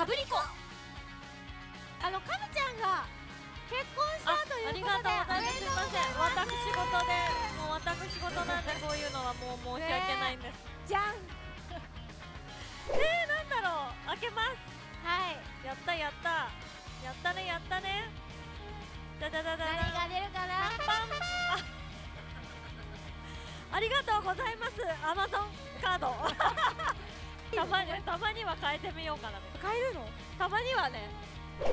かぶりこあのかぶちゃんが結婚したというありことでがとうございます。すいません私事でもう私事なんでこう。いうのはもう申し訳ないんです、じゃんえー、なんだろう。開けます。はいやったやった。やったねやったね。だだだだだ何が出るかな？パン。あ ありがとうございます。アマゾンカードたまにたまには変えてみようかな買えるの？たまにはね。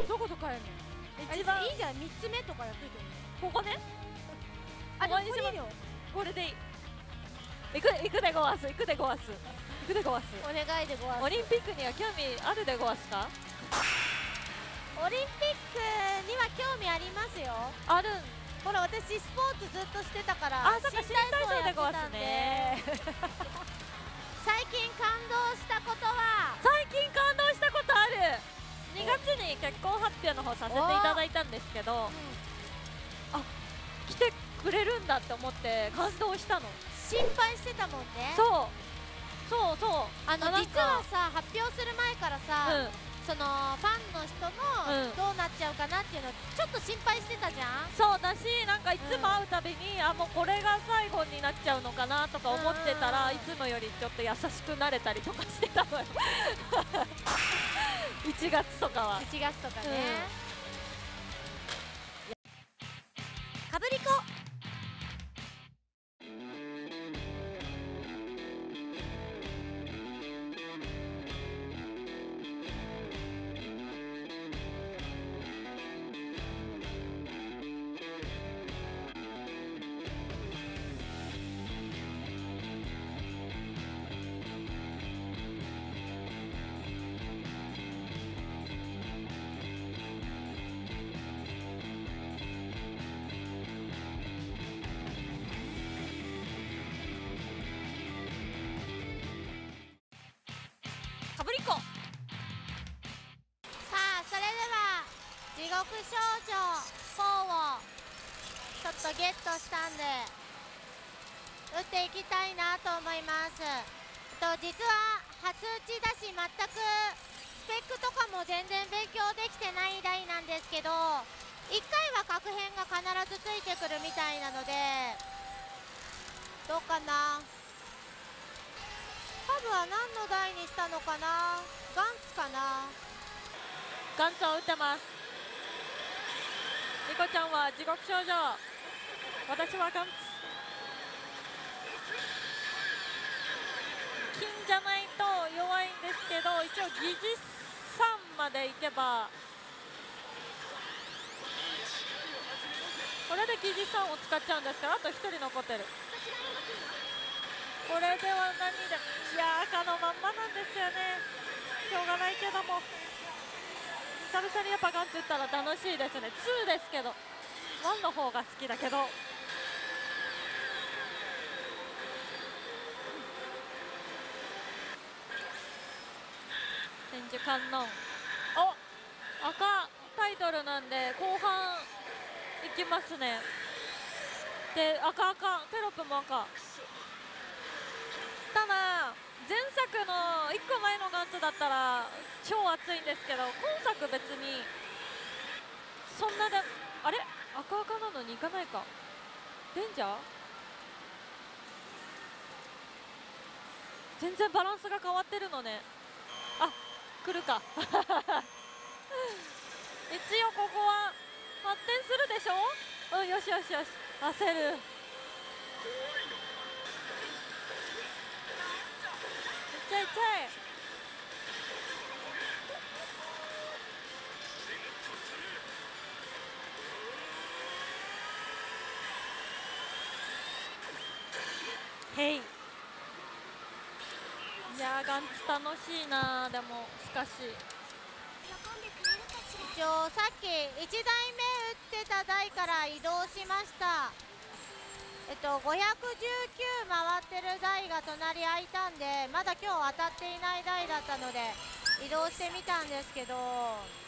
どこと買えるの？一番いいじゃん。3つ目とかやってもここね。あここにしまこれでいい。行く行くでごわす。行くでごわす。行くでごわす。お願いでごわす。オリンピックには興味あるでごわすか？オリンピックには興味ありますよ。あるん？ほら私スポーツずっとしてたからあそっか新体操で。ごわすね。最近感動したことは？最近感動したことある。2月に結婚発表の方させていただいたんですけど来てくれるんだって思って感動したの。心配してたもんね。そう。そうそう。あの実はさ発表する前からさ、うんそのファンの人うん。のどうなっちゃうかなっていうのちょっと心配してたじゃん。そうだしなんかいつも会うたびに、あもうこれが最後になっちゃうのかなとか思ってたら、うん。いつもよりちょっと優しくなれたりとかしてたのよ。1月とかは。1月とかね、か少女4をちょっとゲットしたんで打っていきたいなと思います。と実は初打ちだし全くスペックとかも全然勉強できてない台なんですけど1回は確変が必ずついてくるみたいなのでどうかな？ハブは何の台にしたのかな？ガンツかな？ガンツを打ってます。ニコちゃんは地獄少女。私はガンツ金じゃないと弱いんですけど一応疑似3までいけばこれで疑似3を使っちゃうんですか？らあと1人残ってる。これでは何でいや赤のまんまなんですよね。しょうがないけども。久々にやっぱガンツ打ったら楽しいですね。2ですけど1の方が好きだけど。千手観音。お赤タイトルなんで後半いきますね。で赤赤。テロップも赤。ただ前作の1個前のガンツだったら超熱いんですけど今作別にそんなであれ？赤赤なのにいかな？いかデンジャー？全然バランスが変わってるのね。あ来るか。一応ここは発展するでしょ？うんよしよしよし。焦るいっちゃいっちゃいへいいやーガンツ楽しいなでもしかし。一応さっき1台目打ってた台から移動しました。えっと519回ってる台が隣空いたんでまだ今日当たっていない台だったので移動してみたんですけど。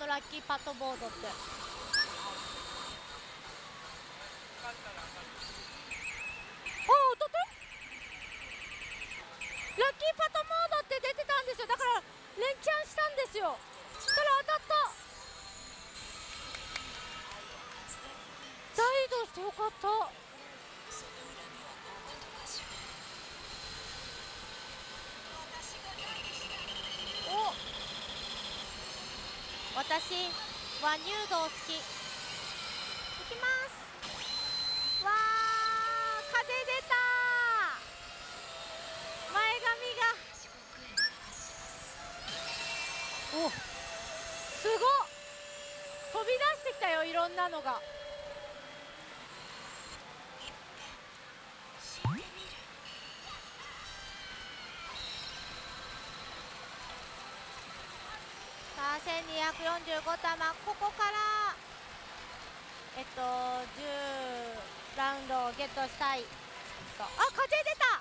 のラッキーパットボードって。私は入道好き。いきます。わー風出た。前髪が。おすごっ。飛び出してきたよいろんなのが。1245玉ここからえっと10ラウンドをゲットしたい。とあ風出た。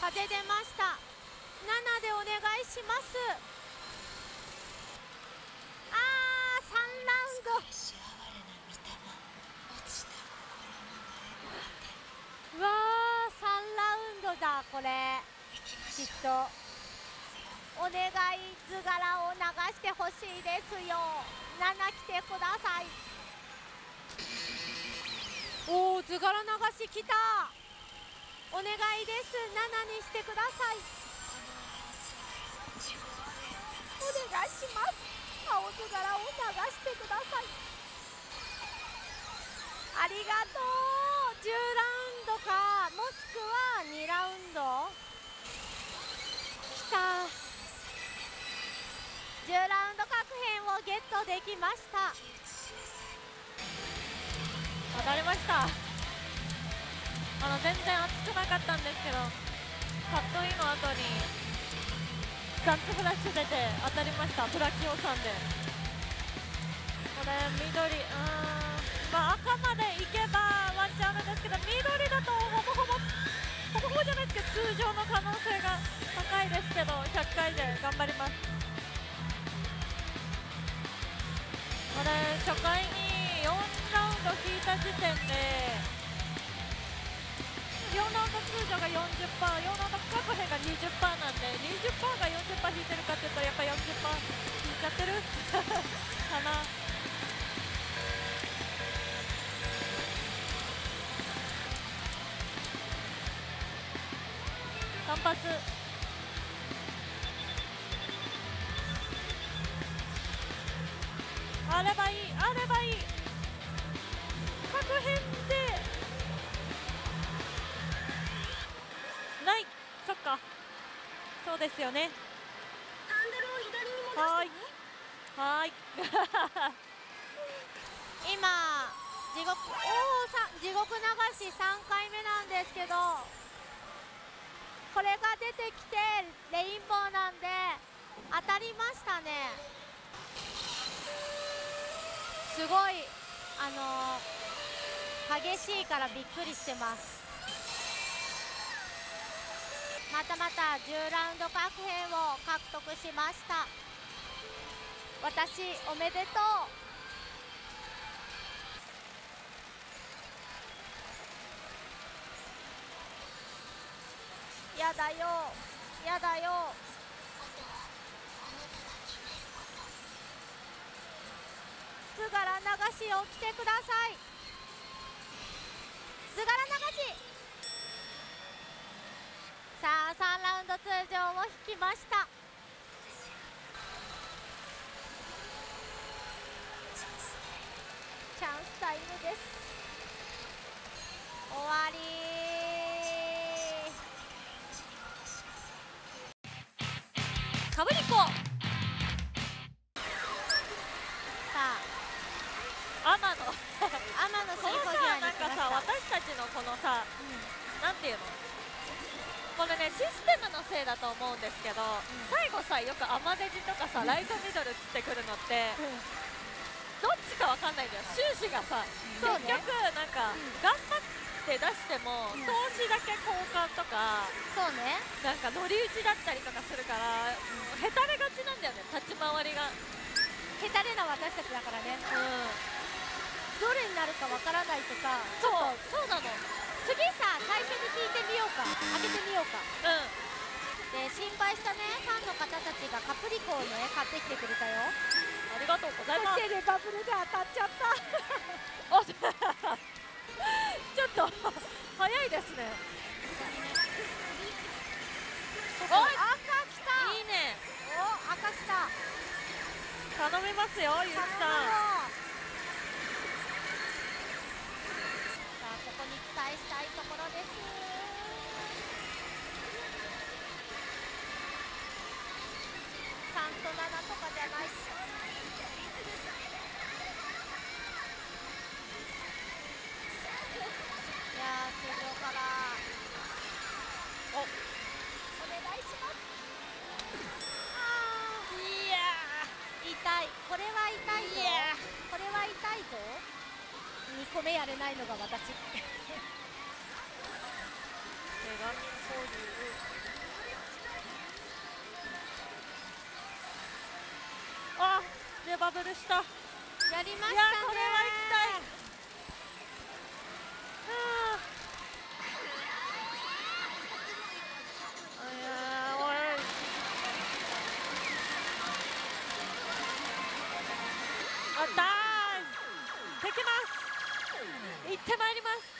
風出ました。7でお願いします。あー3ラウンド。うわー3ラウンドだこれ。きっとお願い図柄を流してほしいですよ。7来てください。おお図柄流し来た。お願いです。7にしてください。お願いします。青図柄を流してください。ありがとう。10ラウンド各編をゲットできました。当たりました。あの全然熱くなかったんですけどカットインの後にガッツフラッシュ出て当たりました。プラキオさんで。これ緑うーん。まあ赤までいけばワンチャンあるんですけど緑だとほぼほぼほぼほぼじゃないですけど通常の可能性が高いですけど100回で頑張ります。れ初回に4ラウンド引いた時点で4ラウンド通常が40%、4ラウンド各辺が20%なんで、20%が40%引いてるかっていうと、やっぱ40%引いちゃってる？かな。単発ですよね。はーい。はーい。今地獄おおさ地獄流し3回目なんですけどこれが出てきてレインボーなんで当たりましたね。すごいあの激しいからびっくりしてますまたまた10ラウンド各編を獲得しました。私おめでとう。やだよ。やだよ。図柄流しを着てください。図柄流し。さあ3ラウンド通常を引きました。チャンスタイムです。終わり。かぶりこさ天野。あ 天野このさなんかさ私たちのこのさなんていうの？これねシステムのせいだと思うんですけど、最後さよくアマデジとかさ、ライトミドルつってくるのって、どっちかわかんないんだよ。終始がさ、そうね結局なんか、頑張っって出しても、うん。投資だけ交換とかそうね。なんか乗り打ちだったりとかするから、もうへたれがちなんだよね立ち回りが。ヘタレな私たちだからね。うん。どれになるかわからないとさそうそうなの。次さ最か開けてみようか。うん。で心配したねファンの方たちがカプリコをね買ってきてくれたよ。ありがとうございます。ねバブルで当たっちゃった。あちょっと早いですね。おい。赤きた。いいね。お赤きた。頼みますよゆうきさん。さあここに期待したいところです3と7とかじゃないしいやー通常から。おお願いします。ああいやー痛い。これは痛いぞ。これは痛いぞ2個目やれないのが私。手紙保留でバブルした。やりましたね。いやこれ。は行きたいはあいやーおいあったーできます。行ってまいります。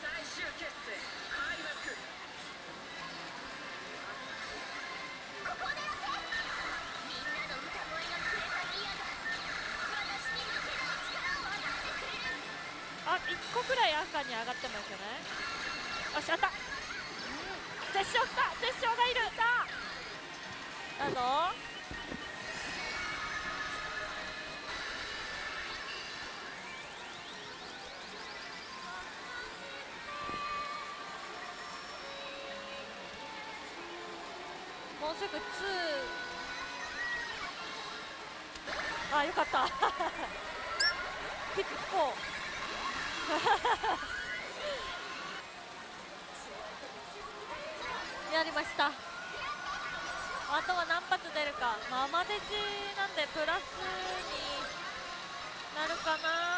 最終決戦あ一個くらい赤に上がってもいいんじゃないよしやった。絶唱来た。絶唱がいる。さあ。だ？ぞもうすぐ2あよかった。ピッチ聞こう。やりました。あとは何発出るか、まあ、マデジなんでプラスになるかな。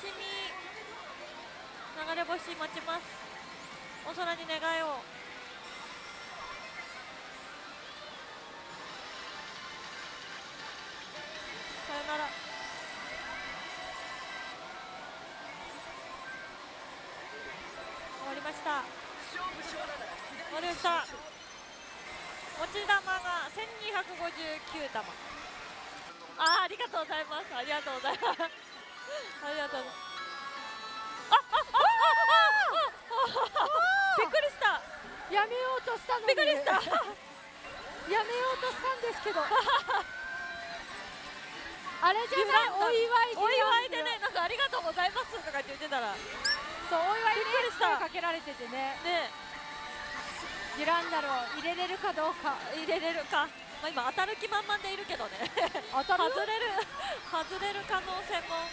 しみ。流れ星待ちます。お空に願いを。さよなら。終わりました。勝負しながら終わりました。持ち玉が1259玉。あーありがとうございます。ありがとうございます。ありがとう。ああああびっくりしたやめようとしたのにびっくりしたやめようとしたんですけどあれじゃないお祝いでお祝いでねなんかありがとうございますとかって言ってたらそうお祝いでびっくりした声かけられててねデュランダルを入れれるかどうか入れれるか、まあ、今当たる気満々でいるけどね当たる外れる外れる可能性も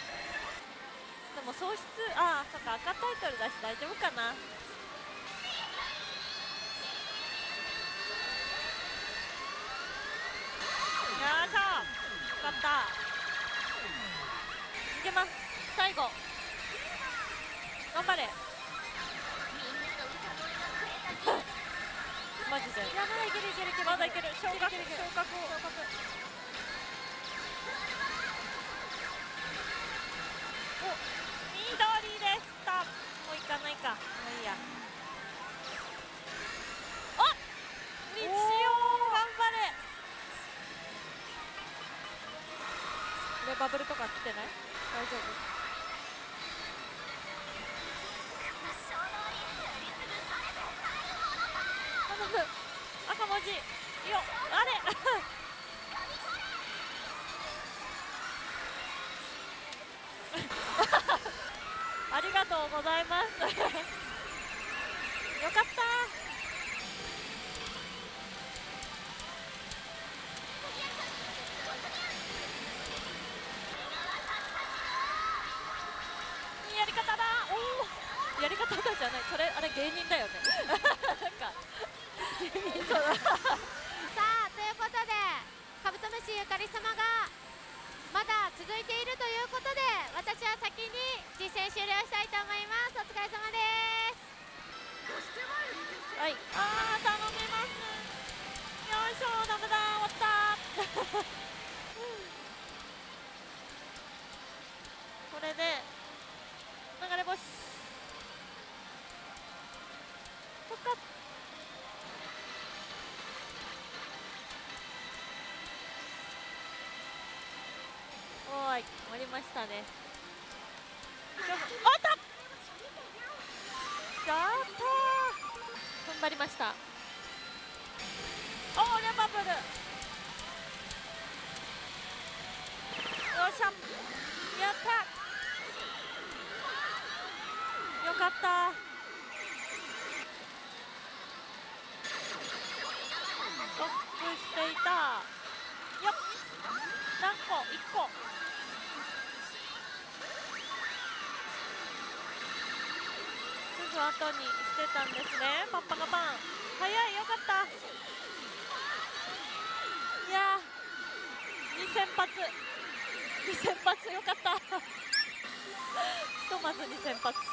でも喪失ああそっか赤タイトルだし大丈夫かな。よいしょよかった。いけます。最後。頑張れ。マジで。やばいいけるいけるいける。昇格昇格おもう行かないか。もういいや。あっ道を頑張れ。これバブルとか来てない？大丈夫。頼む。赤文字。よあれ。ありがとうございます。よかった。れで流れ星。そっか。おーい終わりましたね。勝負あった。やったー。踏ん張りました。おーレバブル。よっしゃ。やった。よかった。ストップしていた。よっ。何個？1個。すぐ後にしてたんですね。パッパがパン。早いよかった。いやー2000発。2000発よかった。ひとまず2000発。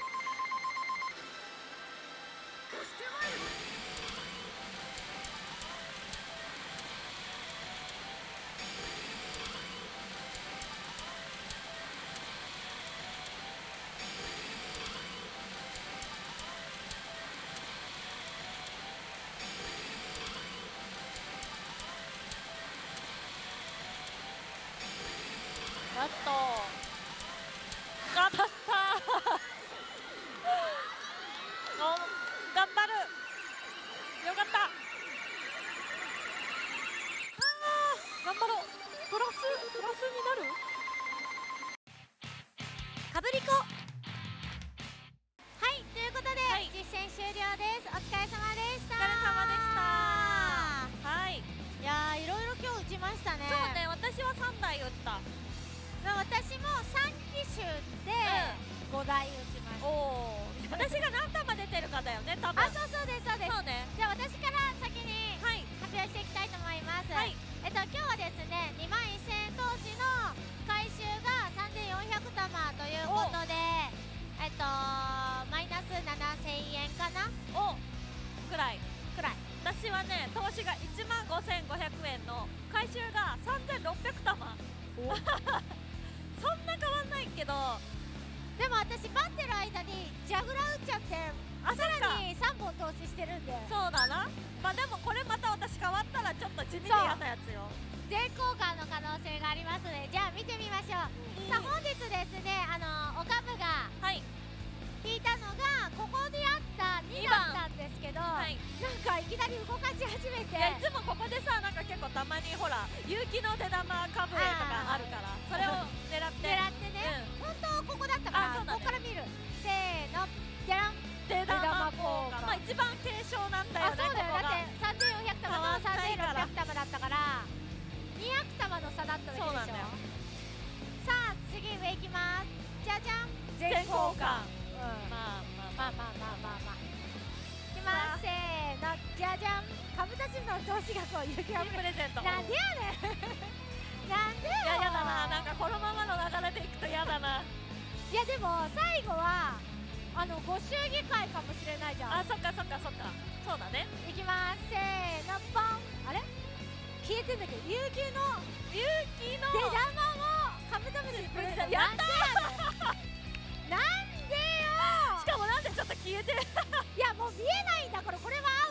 3機種で5台打ちました、おお私が何玉出てるかだよね多分。あそうそうですそうです。そうね。じゃあ私から先にはい。発表していきたいと思います、はい。えっと今日はですね2万1000円投資の回収が3400玉ということでえっとマイナス7000円かな？おくらい。くらい。私はね投資が1万5500円の回収が3600玉 いけどでも私待ってる間にジャグラー打っちゃってあさらに3本投資してるんで。そうだな。まあでもこれまた私変わったらちょっと地味で嫌なやつよ。全交換の可能性がありますのでじゃあ見てみましょう、さあ本日ですねあのおかぶがはい。引いたのがここであった2二番だったんですけど、はい。なんかいきなり動かし始めて。いつもここでさなんか結構たまにほら有機の出玉かぶれとかあるからそれを狙って。狙ってね、本当ここだったからここから見る。せーの。じゃらん。出玉効果。まあ一番軽症なんだよねあそうだよ。だって3400玉変わとんないから。3600玉だったから200玉の差だったわけでしょ。さあ次上行きます。じゃじゃん。全交換。うん。まあまあまあまあまあ。まあまあいきます。せーの。じゃじゃん。株たちの投資額を有機新プレゼント。なんでやねんなんでよいややだな。なんかこのままの流れでいくとやだな。いやでも最後はあのご祝儀会かもしれないじゃん。あそっかそっかそっか。そうだね。いきます。せーのポン。琉球の？勇気の？出玉をカブトムシにプレゼント。やったなんでよ！しかもなんでちょっと消えてる？いやもう見えないんだからこれは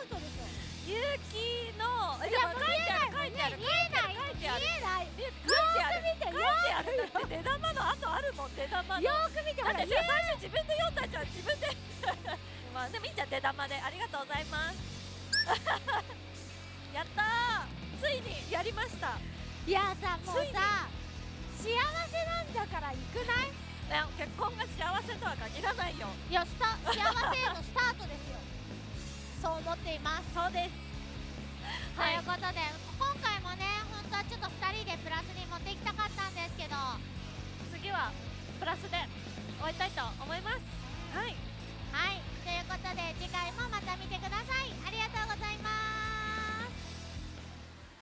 アウトですよ勇気のえいやもうでも書いてある書い見てあるえない書いてある見えない書いよてあるーく見て書いてあるだって出玉の後あるもん出玉のよーく見てだってさ最初自分で読んだじゃん自分でまあでもいいんじゃん出玉でありがとうございますやったーついにやりましたいやさもうさ幸せなんだから行くないいや結婚が幸せとは限らないよ。いやスタ幸せへのスタートですよそう思っています。そうです。ということで今回もね本当はちょっと2人でプラスに持っていきたかったんですけどは次はプラスで終えたいと思います。はい。い。ということで次回もまた見てください。ありがとうございます